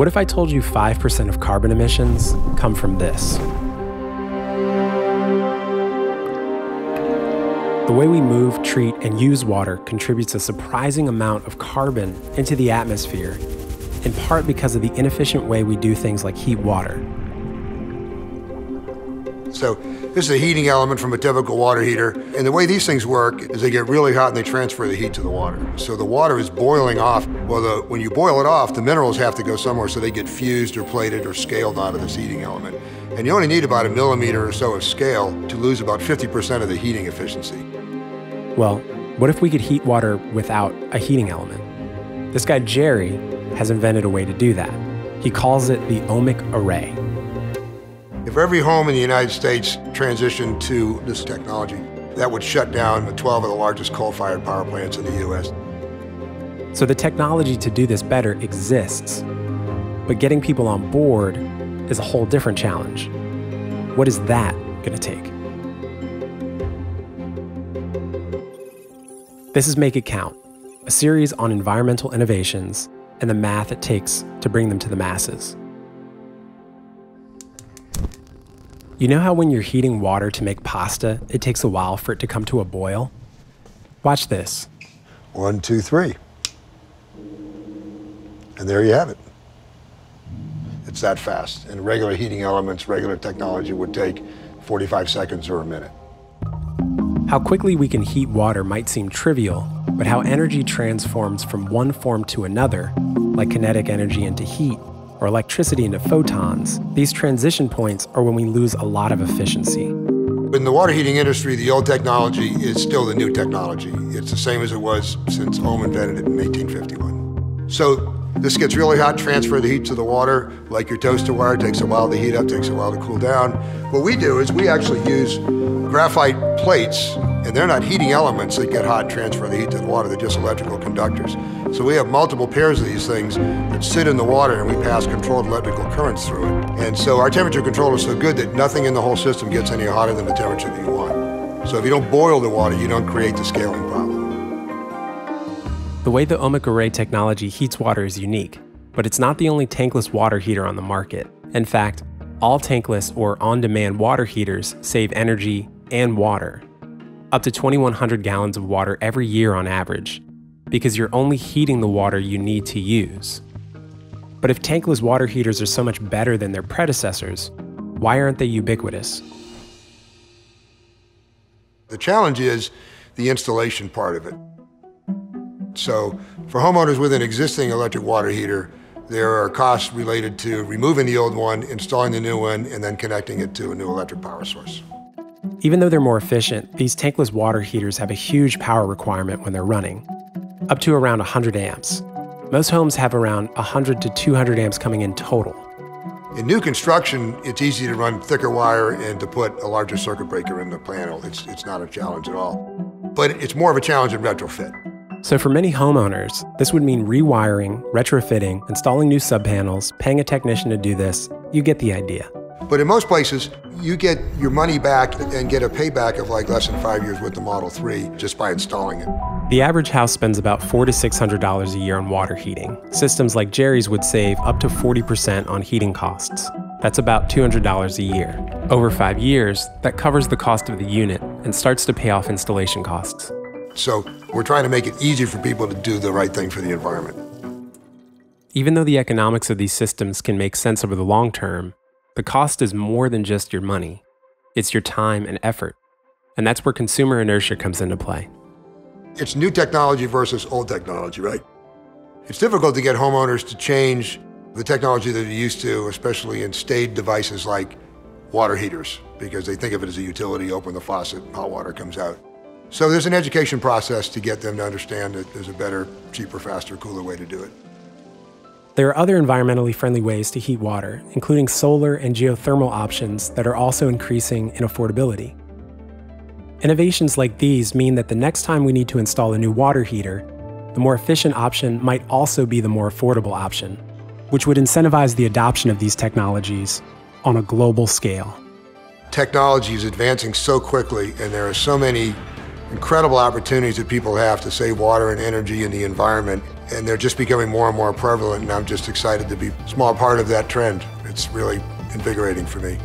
What if I told you 5% of carbon emissions come from this? The way we move, treat, and use water contributes a surprising amount of carbon into the atmosphere, in part because of the inefficient way we do things like heat water. So this is a heating element from a typical water heater. And the way these things work is they get really hot and they transfer the heat to the water. So the water is boiling off. Well, the, when you boil it off, the minerals have to go somewhere so they get fused or plated or scaled out of this heating element. And you only need about a millimeter or so of scale to lose about 50% of the heating efficiency. Well, what if we could heat water without a heating element? This guy, Jerry, has invented a way to do that. He calls it the ohmic array. If every home in the United States transitioned to this technology, that would shut down 12 of the largest coal-fired power plants in the U.S. So the technology to do this better exists, but getting people on board is a whole different challenge. What is that going to take? This is Make It Count, a series on environmental innovations and the math it takes to bring them to the masses. You know how when you're heating water to make pasta, it takes a while for it to come to a boil? Watch this. One, two, three. And there you have it. It's that fast. And regular heating elements, regular technology would take 45 seconds or a minute. How quickly we can heat water might seem trivial, but how energy transforms from one form to another, like kinetic energy into heat, or electricity into photons, these transition points are when we lose a lot of efficiency. In the water heating industry, the old technology is still the new technology. It's the same as it was since Ohm invented it in 1851. So this gets really hot, transfer the heat to the water, like your toaster wire, takes a while to heat up, takes a while to cool down. What we do is we actually use graphite plates, and they're not heating elements that get hot transfer the heat to the water, they're just electrical conductors. So we have multiple pairs of these things that sit in the water and we pass controlled electrical currents through it. And so our temperature control is so good that nothing in the whole system gets any hotter than the temperature that you want. So if you don't boil the water, you don't create the scaling problem. The way the ohmic array technology heats water is unique, but it's not the only tankless water heater on the market. In fact, all tankless or on-demand water heaters save energy and water, up to 2,100 gallons of water every year on average, because you're only heating the water you need to use. But if tankless water heaters are so much better than their predecessors, why aren't they ubiquitous? The challenge is the installation part of it. So for homeowners with an existing electric water heater, there are costs related to removing the old one, installing the new one, and then connecting it to a new electric power source. Even though they're more efficient, these tankless water heaters have a huge power requirement when they're running, up to around 100 amps. Most homes have around 100 to 200 amps coming in total. In new construction, it's easy to run thicker wire and to put a larger circuit breaker in the panel. It's, it's not a challenge at all. But it's more of a challenge in retrofit. So for many homeowners, this would mean rewiring, retrofitting, installing new subpanels, paying a technician to do this. You get the idea. But in most places, you get your money back and get a payback of like less than five years with the Model 3 just by installing it. The average house spends about four to six hundred dollars a year on water heating. Systems like Jerry's would save up to 40% on heating costs. That's about $200 a year. Over five years, that covers the cost of the unit and starts to pay off installation costs. So we're trying to make it easy for people to do the right thing for the environment. Even though the economics of these systems can make sense over the long term, the cost is more than just your money. It's your time and effort. And that's where consumer inertia comes into play. It's new technology versus old technology, right? It's difficult to get homeowners to change the technology that they're used to, especially in staid devices like water heaters, because they think of it as a utility, open the faucet, hot water comes out. So there's an education process to get them to understand that there's a better, cheaper, faster, cooler way to do it. There are other environmentally friendly ways to heat water, including solar and geothermal options that are also increasing in affordability. Innovations like these mean that the next time we need to install a new water heater, the more efficient option might also be the more affordable option, which would incentivize the adoption of these technologies on a global scale. Technology is advancing so quickly, and there are so many incredible opportunities that people have to save water and energy in the environment, and they're just becoming more and more prevalent, and I'm just excited to be a small part of that trend. It's really invigorating for me.